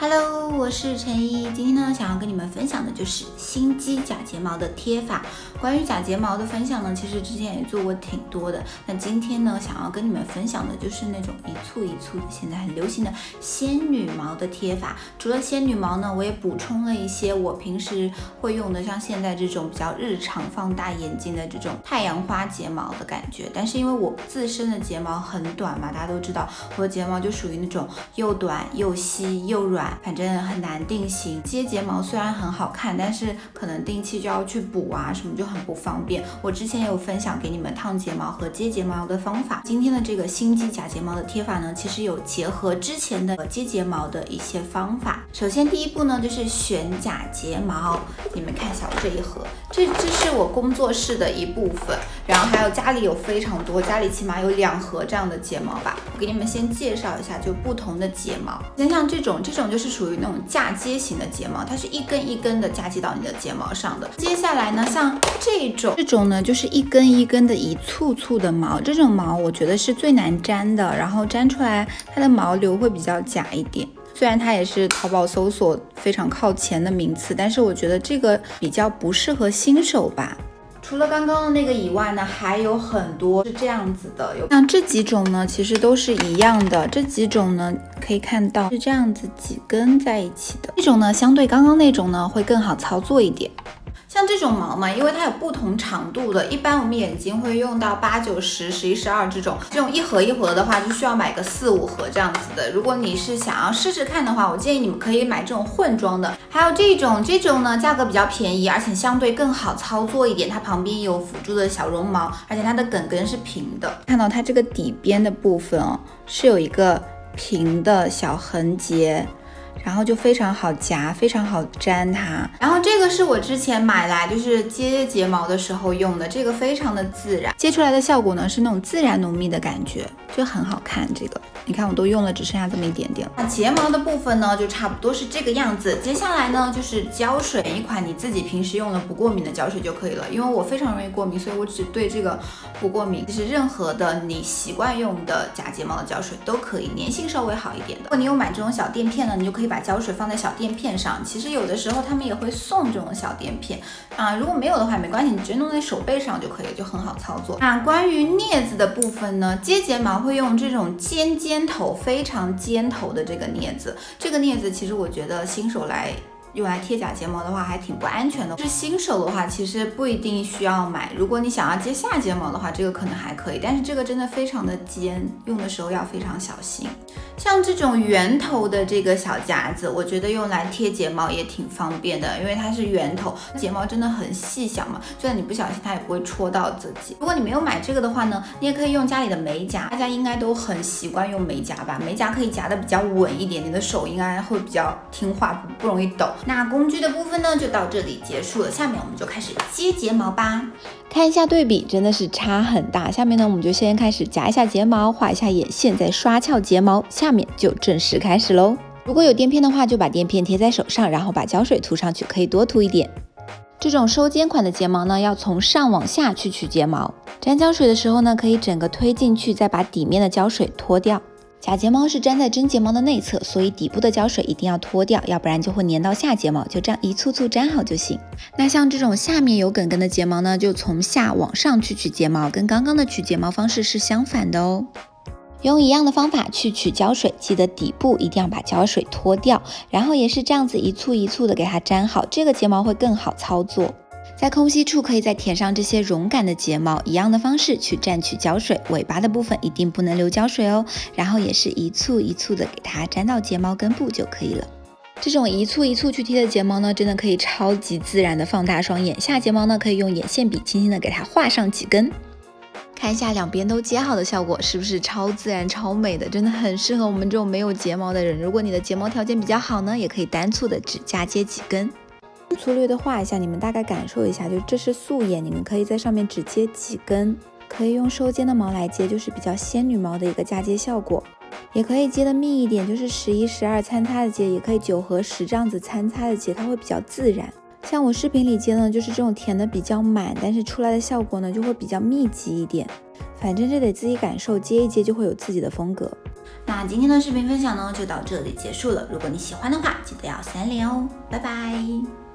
Hello，我是陈怡，今天呢，想要跟你们分享的就是心机假睫毛的贴法。关于假睫毛的分享呢，其实之前也做过挺多的。那今天呢，想要跟你们分享的就是那种一簇一簇的，现在很流行的仙女毛的贴法。除了仙女毛呢，我也补充了一些我平时会用的，像现在这种比较日常放大眼睛的这种太阳花睫毛的感觉。但是因为我自身的睫毛很短嘛，大家都知道我的睫毛就属于那种又短又细又软。反正很难定型，接睫毛虽然很好看，但是可能定期就要去补啊，什么就很不方便。我之前有分享给你们烫睫毛和接睫毛的方法。今天的这个心机假睫毛的贴法呢，其实有结合之前的接睫毛的一些方法。首先第一步呢，就是选假睫毛。你们看一下我这一盒，这这是我工作室的一部分，然后还有家里有非常多，家里起码有两盒这样的睫毛吧。我给你们先介绍一下，就不同的睫毛。先像这种，这种就。是属于那种嫁接型的睫毛，它是一根一根的嫁接到你的睫毛上的。接下来呢，像这种，这种呢就是一根一根的一簇簇的毛，这种毛我觉得是最难粘的，然后粘出来它的毛流会比较假一点。虽然它也是淘宝搜索非常靠前的名次，但是我觉得这个比较不适合新手吧。除了刚刚的那个以外呢，还有很多是这样子的。有像这几种呢，其实都是一样的。这几种呢，可以看到是这样子几根在一起的。这种呢，相对刚刚那种呢，会更好操作一点。这种毛嘛，因为它有不同长度的，一般我们眼睛会用到八九十、十一十二这种，这种一盒一盒的话，就需要买个四五盒这样子的。如果你是想要试试看的话，我建议你们可以买这种混装的。还有这种，这种呢价格比较便宜，而且相对更好操作一点。它旁边有辅助的小绒毛，而且它的梗根是平的。看到它这个底边的部分哦，是有一个平的小横结。然后就非常好夹，非常好粘它。然后这个是我之前买来就是接睫毛的时候用的，这个非常的自然，接出来的效果呢是那种自然浓密的感觉，就很好看。这个你看我都用了，只剩下这么一点点。那睫毛的部分呢就差不多是这个样子。接下来呢就是胶水，一款你自己平时用的不过敏的胶水就可以了。因为我非常容易过敏，所以我只对这个不过敏。其实任何的你习惯用的假睫毛的胶水都可以，粘性稍微好一点的。如果你有买这种小垫片呢，你就可以。把胶水放在小垫片上，其实有的时候他们也会送这种小垫片啊。如果没有的话，没关系，你直接弄在手背上就可以，就很好操作。那关于镊子的部分呢，接睫毛会用这种尖尖头，非常尖头的这个镊子。这个镊子其实我觉得新手来。用来贴假睫毛的话还挺不安全的。是新手的话，其实不一定需要买。如果你想要接下睫毛的话，这个可能还可以。但是这个真的非常的尖，用的时候要非常小心。像这种圆头的这个小夹子，我觉得用来贴睫毛也挺方便的，因为它是圆头，睫毛真的很细小嘛，就算你不小心，它也不会戳到自己。如果你没有买这个的话呢，你也可以用家里的美甲，大家应该都很习惯用美甲吧？美甲可以夹的比较稳一点，你的手应该会比较听话，不容易抖。那工具的部分呢，就到这里结束了。下面我们就开始接睫毛吧。看一下对比，真的是差很大。下面呢，我们就先开始夹一下睫毛，画一下眼线，再刷翘睫毛。下面就正式开始喽。如果有垫片的话，就把垫片贴在手上，然后把胶水涂上去，可以多涂一点。这种收肩款的睫毛呢，要从上往下去取睫毛。粘胶水的时候呢，可以整个推进去，再把底面的胶水脱掉。假睫毛是粘在真睫毛的内侧，所以底部的胶水一定要脱掉，要不然就会粘到下睫毛。就这样一簇簇粘好就行。那像这种下面有梗梗的睫毛呢，就从下往上去取睫毛，跟刚刚的取睫毛方式是相反的哦。用一样的方法去取胶水，记得底部一定要把胶水脱掉，然后也是这样子一簇一簇的给它粘好，这个睫毛会更好操作。在空隙处可以再填上这些绒感的睫毛，一样的方式去蘸取胶水，尾巴的部分一定不能留胶水哦。然后也是一簇一簇的给它粘到睫毛根部就可以了。这种一簇一簇去贴的睫毛呢，真的可以超级自然的放大双眼。下睫毛呢，可以用眼线笔轻轻的给它画上几根，看一下两边都接好的效果是不是超自然、超美的？真的很适合我们这种没有睫毛的人。如果你的睫毛条件比较好呢，也可以单簇的只嫁接几根。粗略的画一下，你们大概感受一下，就这是素颜，你们可以在上面只接几根，可以用收肩的毛来接，就是比较仙女毛的一个嫁接效果，也可以接的密一点，就是十一、十二参差的接，也可以九和十这样子参差的接，它会比较自然。像我视频里接呢，就是这种填的比较满，但是出来的效果呢就会比较密集一点。反正这得自己感受，接一接就会有自己的风格。那今天的视频分享呢，就到这里结束了。如果你喜欢的话，记得要三连哦，拜拜。